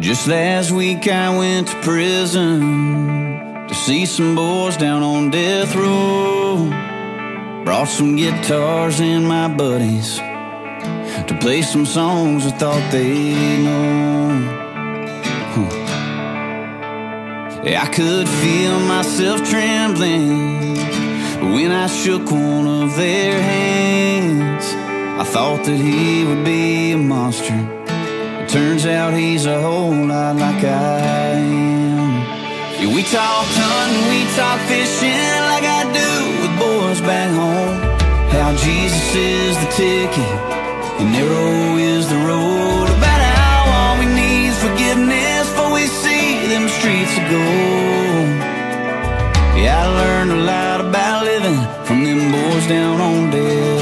Just last week I went to prison to see some boys down on death row. Brought some guitars and my buddies to play some songs I thought they'd know. Huh. I could feel myself trembling when I shook one of their hands. I thought that he would be a monster. Turns out he's a whole lot like I am. Yeah, we talk hunting, we talk fishing like I do with boys back home. How Jesus is the ticket and narrow is the road. About how all we need is forgiveness before we see them streets of gold. Yeah, I learned a lot about living from them boys down on death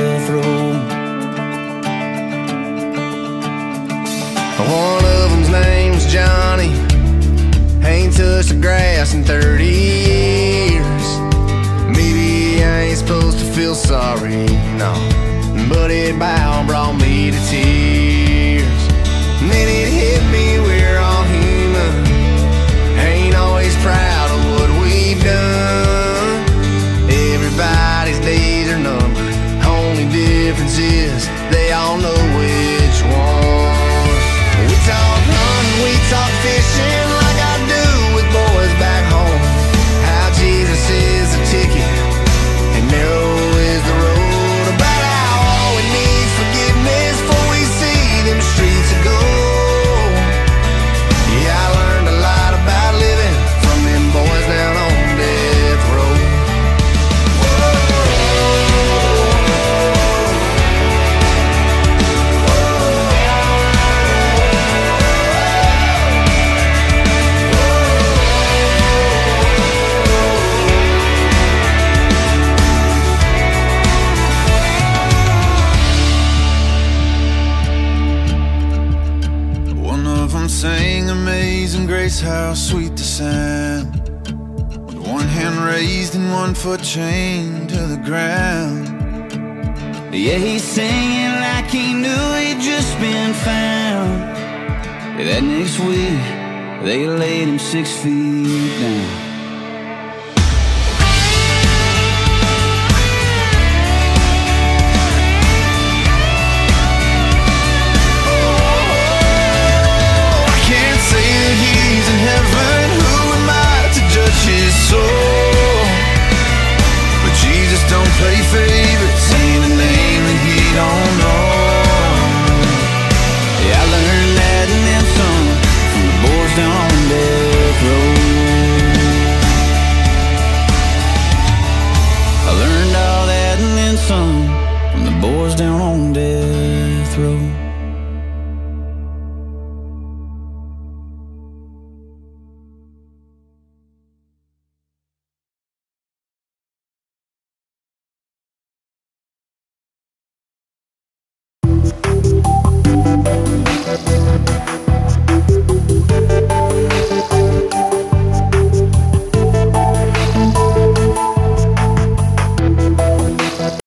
grass in 30 years. Maybe I ain't supposed to feel sorry, no. But it bow brought me sang Amazing Grace, how sweet the sound. With one hand raised and one foot chained to the ground. Yeah, he's singing like he knew he'd just been found. That next week, they laid him six feet down.